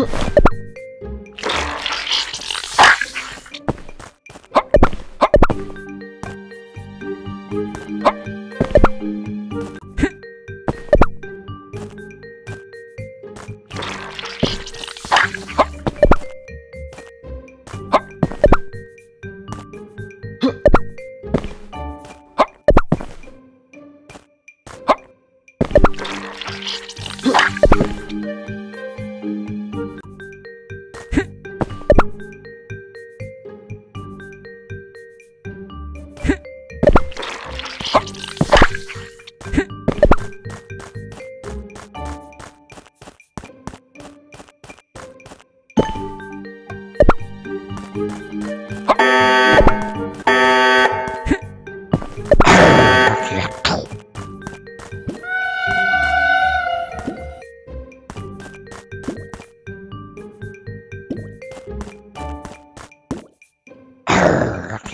Huh.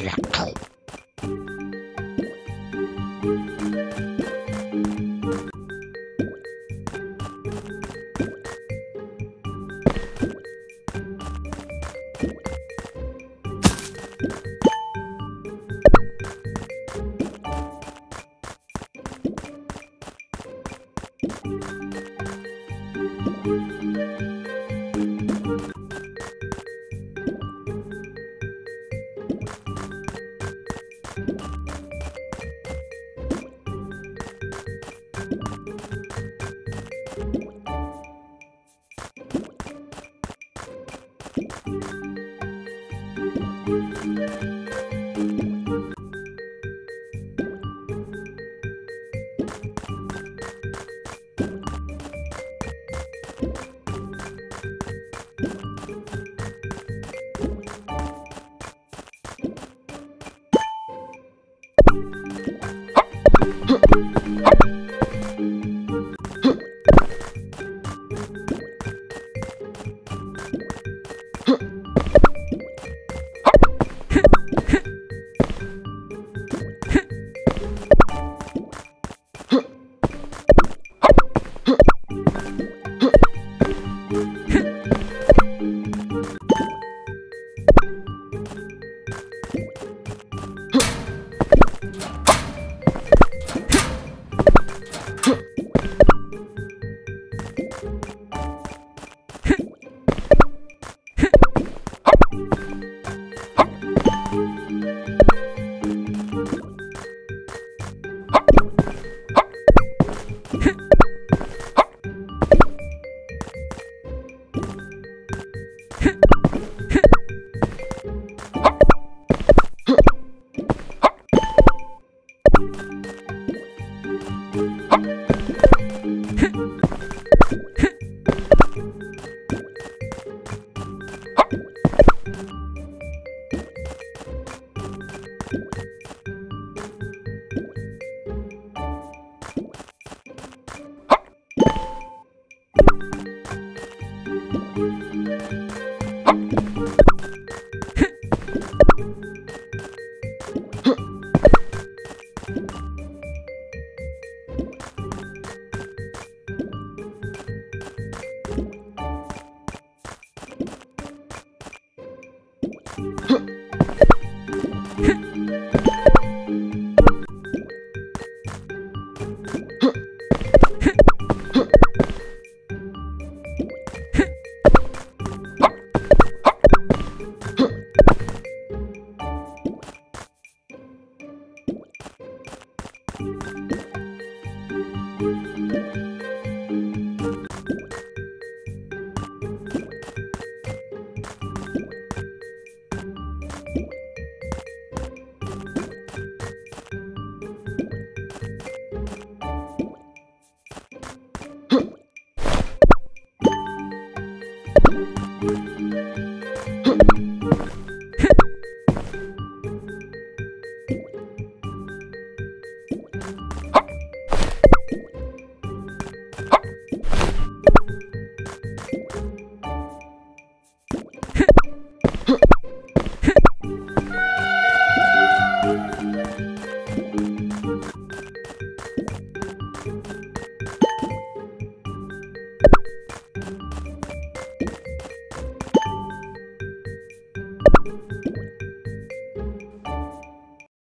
やった